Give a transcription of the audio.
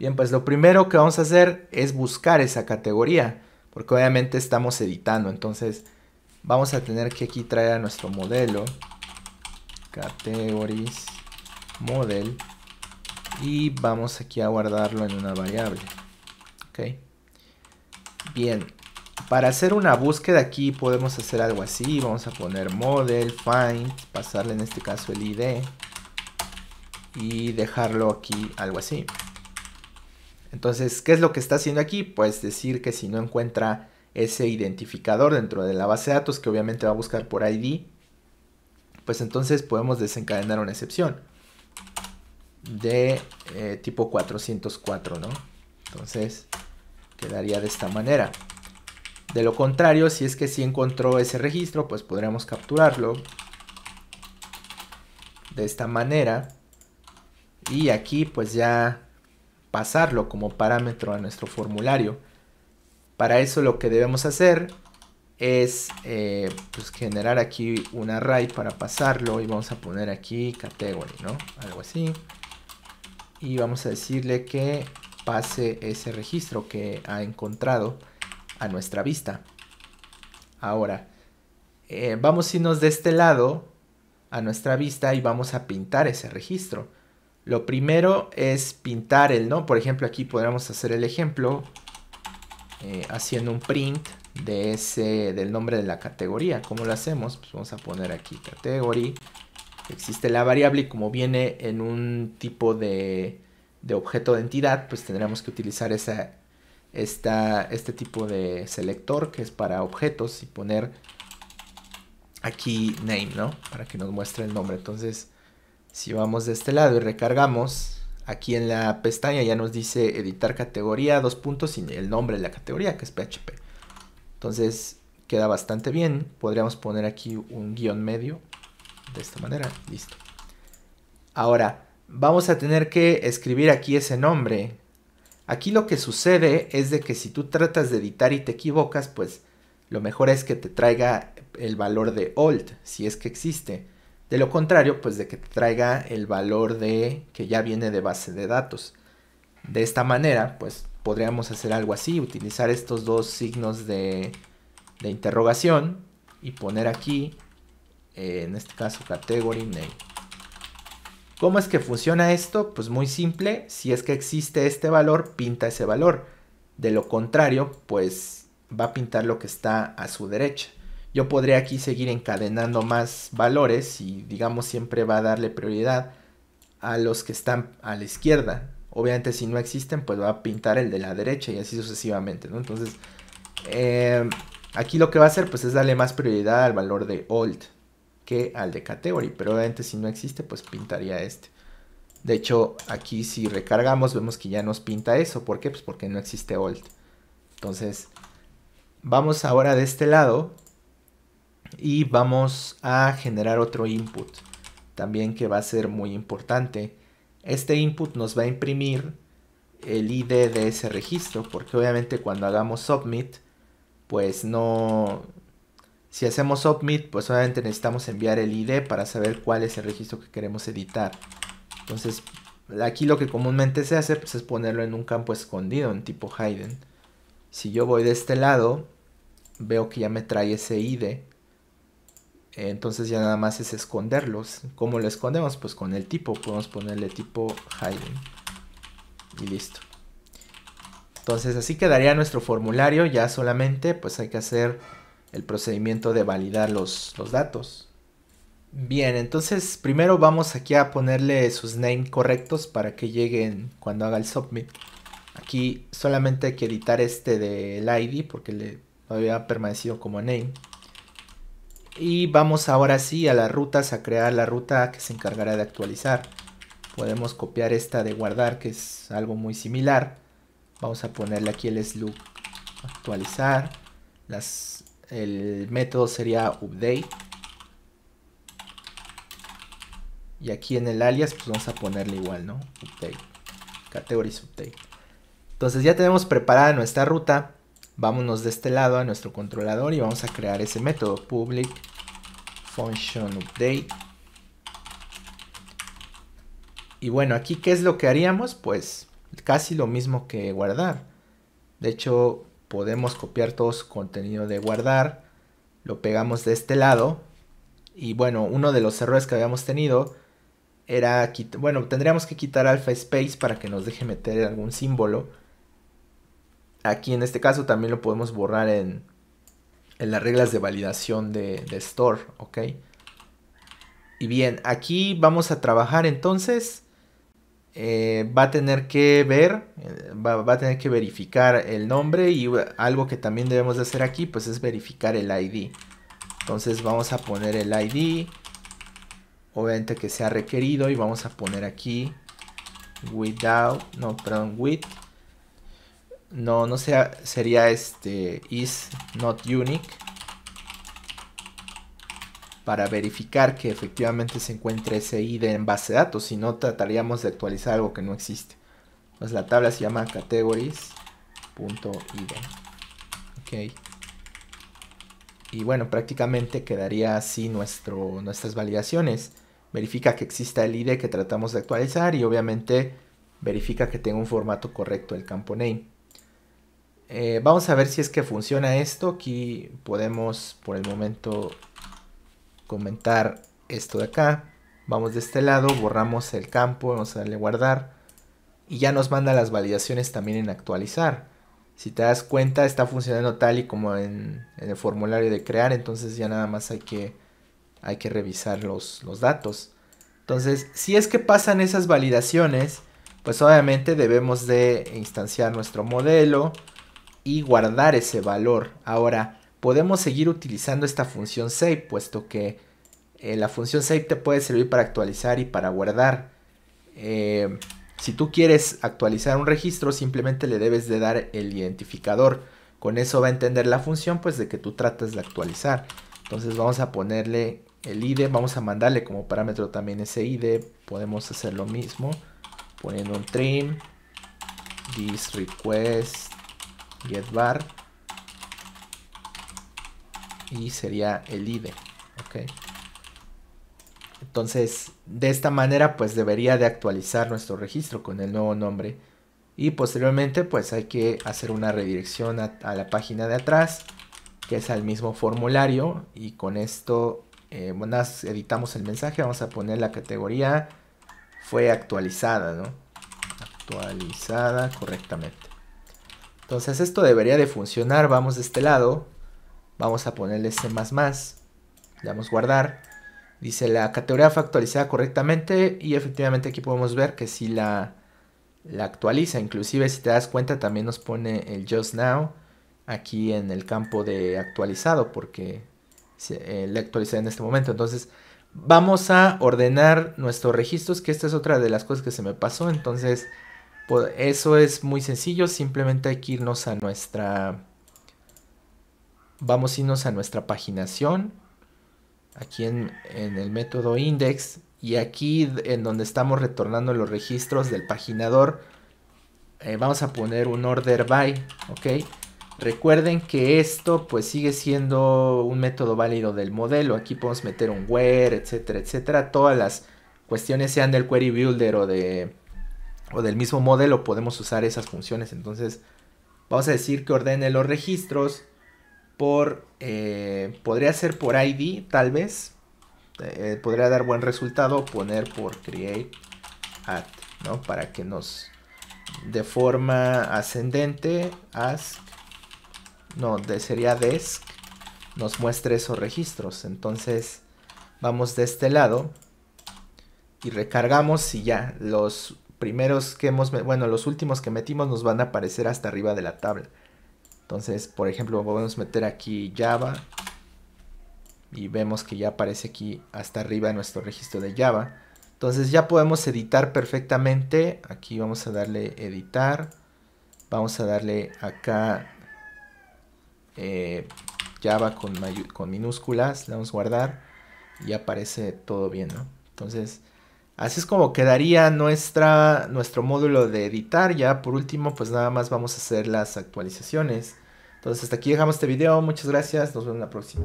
Bien, pues lo primero que vamos a hacer es buscar esa categoría, porque obviamente estamos editando, entonces vamos a tener que aquí traer a nuestro modelo, categories, model, y vamos aquí a guardarlo en una variable. Ok. Bien, para hacer una búsqueda aquí podemos hacer algo así, vamos a poner model, find, pasarle en este caso el id y dejarlo aquí algo así. Entonces, ¿qué es lo que está haciendo aquí? Pues decir que si no encuentra ese identificador dentro de la base de datos, que obviamente va a buscar por ID, pues entonces podemos desencadenar una excepción de eh, tipo 404, ¿no? Entonces, quedaría de esta manera. De lo contrario, si es que si encontró ese registro, pues podríamos capturarlo de esta manera. Y aquí pues ya pasarlo como parámetro a nuestro formulario. Para eso lo que debemos hacer es eh, pues generar aquí un array para pasarlo y vamos a poner aquí category, ¿no? Algo así. Y vamos a decirle que pase ese registro que ha encontrado a nuestra vista. Ahora, eh, vamos a irnos de este lado a nuestra vista y vamos a pintar ese registro. Lo primero es pintar el, ¿no? Por ejemplo, aquí podríamos hacer el ejemplo eh, haciendo un print de ese, del nombre de la categoría. ¿Cómo lo hacemos? Pues vamos a poner aquí category. Existe la variable y como viene en un tipo de, de objeto de entidad, pues tendremos que utilizar esta, este tipo de selector que es para objetos y poner aquí name, ¿no? Para que nos muestre el nombre. Entonces, si vamos de este lado y recargamos, aquí en la pestaña ya nos dice editar categoría, dos puntos y el nombre de la categoría, que es PHP. Entonces, queda bastante bien. Podríamos poner aquí un guion medio de esta manera. Listo. Ahora, vamos a tener que escribir aquí ese nombre Aquí lo que sucede es de que si tú tratas de editar y te equivocas, pues lo mejor es que te traiga el valor de old, si es que existe. De lo contrario, pues de que te traiga el valor de que ya viene de base de datos. De esta manera, pues podríamos hacer algo así, utilizar estos dos signos de, interrogación y poner aquí, en este caso, category name. ¿Cómo es que funciona esto? Pues muy simple, si es que existe este valor, pinta ese valor. De lo contrario, pues va a pintar lo que está a su derecha. Yo podría aquí seguir encadenando más valores y digamos siempre va a darle prioridad a los que están a la izquierda. Obviamente si no existen, pues va a pintar el de la derecha y así sucesivamente, ¿no? Entonces, eh, aquí lo que va a hacer pues es darle más prioridad al valor de old que al de category, pero obviamente si no existe, pues pintaría este. De hecho, aquí si recargamos vemos que ya nos pinta eso. ¿Por qué? Pues porque no existe old. Entonces, vamos ahora de este lado y vamos a generar otro input. También que va a ser muy importante. Este input nos va a imprimir el ID de ese registro, porque obviamente cuando hagamos submit, pues no, si hacemos submit, pues obviamente necesitamos enviar el ID para saber cuál es el registro que queremos editar. Entonces, aquí lo que comúnmente se hace pues, es ponerlo en un campo escondido, en tipo hidden. Si yo voy de este lado, veo que ya me trae ese ID. Entonces ya nada más es esconderlos. ¿Cómo lo escondemos? Pues con el tipo. Podemos ponerle tipo hidden. Y listo. Entonces así quedaría nuestro formulario. Ya solamente pues hay que hacer el procedimiento de validar los, datos. Bien, entonces primero vamos aquí a ponerle sus name correctos para que lleguen cuando haga el submit. Aquí solamente hay que editar este del ID porque le había permanecido como name. Y vamos ahora sí a las rutas a crear la ruta que se encargará de actualizar. Podemos copiar esta de guardar que es algo muy similar. Vamos a ponerle aquí el sloop actualizar. Las el método sería update. Y aquí en el alias, pues vamos a ponerle igual, ¿no? Update. Categories update. Entonces ya tenemos preparada nuestra ruta. Vámonos de este lado a nuestro controlador y vamos a crear ese método. Public function update. Y bueno, aquí qué es lo que haríamos? Pues casi lo mismo que guardar. De hecho, podemos copiar todo su contenido de guardar, lo pegamos de este lado y bueno, uno de los errores que habíamos tenido era, bueno, tendríamos que quitar alpha space para que nos deje meter algún símbolo. Aquí en este caso también lo podemos borrar en, en las reglas de validación de, store, ¿ok? Y bien, aquí vamos a trabajar entonces. Eh, va a tener que ver, eh, va, a tener que verificar el nombre y algo que también debemos de hacer aquí pues es verificar el ID. Entonces vamos a poner el ID, obviamente que sea requerido y vamos a poner aquí without, no, perdón, with, no, no sea, sería este is not unique para verificar que efectivamente se encuentre ese ID en base de datos, si no trataríamos de actualizar algo que no existe. Pues la tabla se llama categories.id. Ok. Y bueno, prácticamente quedaría así nuestro, nuestras validaciones. Verifica que exista el ID que tratamos de actualizar y obviamente verifica que tenga un formato correcto el campo name. Eh, vamos a ver si es que funciona esto. Aquí podemos por el momento comentar esto de acá. Vamos de este lado, borramos el campo, vamos a darle guardar. Y ya nos manda las validaciones también en actualizar. Si te das cuenta está funcionando tal y como en, el formulario de crear. Entonces ya nada más hay que, hay que revisar los, los datos. Entonces si es que pasan esas validaciones, pues obviamente debemos de instanciar nuestro modelo y guardar ese valor. Ahora, podemos seguir utilizando esta función save, puesto que eh, la función save te puede servir para actualizar y para guardar. Eh, si tú quieres actualizar un registro, simplemente le debes de dar el identificador. Con eso va a entender la función, pues de que tú tratas de actualizar. Entonces vamos a ponerle el ID, vamos a mandarle como parámetro también ese ID. Podemos hacer lo mismo, poniendo un trim, this request get bar y sería el ID. ¿ok? Entonces, de esta manera, pues debería de actualizar nuestro registro con el nuevo nombre. Y posteriormente, pues hay que hacer una redirección a, la página de atrás, que es al mismo formulario. Y con esto, eh, bueno, editamos el mensaje. Vamos a poner la categoría fue actualizada, ¿no? Actualizada correctamente. Entonces esto debería de funcionar. Vamos de este lado. Vamos a ponerle C++, le damos guardar. Dice la categoría fue actualizada correctamente y efectivamente aquí podemos ver que si la, la actualiza. Inclusive si te das cuenta también nos pone el just now aquí en el campo de actualizado porque eh, le actualicé en este momento. Entonces vamos a ordenar nuestros registros que esta es otra de las cosas que se me pasó. Entonces pues, eso es muy sencillo. Simplemente hay que irnos a nuestra vamos a irnos a nuestra paginación, aquí en, el método index, y aquí en donde estamos retornando los registros del paginador, eh, vamos a poner un order by, ok. Recuerden que esto pues sigue siendo un método válido del modelo. Aquí podemos meter un where, etcétera, etcétera. Todas las cuestiones sean del query builder o de o del mismo modelo podemos usar esas funciones. Entonces vamos a decir que ordene los registros por, eh, podría ser por ID tal vez, eh, podría dar buen resultado poner por create at, ¿no? Para que nos, de forma ascendente, ask, no, de, sería desk, nos muestre esos registros. Entonces, vamos de este lado y recargamos y ya, los primeros que hemos, bueno, los últimos que metimos nos van a aparecer hasta arriba de la tabla. Entonces, por ejemplo, podemos meter aquí Java y vemos que ya aparece aquí hasta arriba nuestro registro de Java. Entonces ya podemos editar perfectamente. Aquí vamos a darle editar. Vamos a darle acá eh, Java con, con, minúsculas. Le vamos a guardar y aparece todo bien, ¿no? Entonces, así es como quedaría nuestra, nuestro módulo de editar. Ya por último, pues nada más vamos a hacer las actualizaciones. Entonces hasta aquí dejamos este video. Muchas gracias. Nos vemos en la próxima.